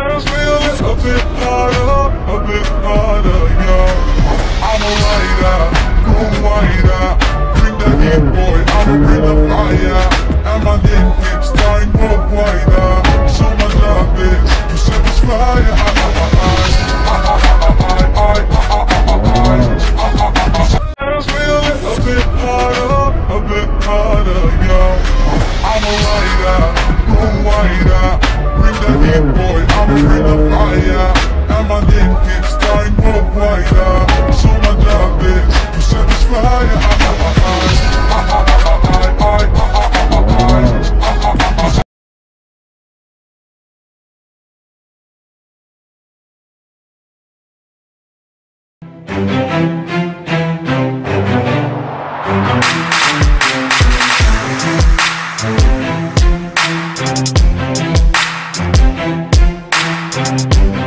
I'm feeling a bit harder, a bit harder, yeah. I'm a rider, go wider. Bring the heat, boy, I'ma bring fire. And my dick pics, dying go wider. So my job is to satisfy your eyes. I'm feeling a bit harder, a bit harder, yeah. I'm a my dick pics, dying wider. So my job is to satisfy Thank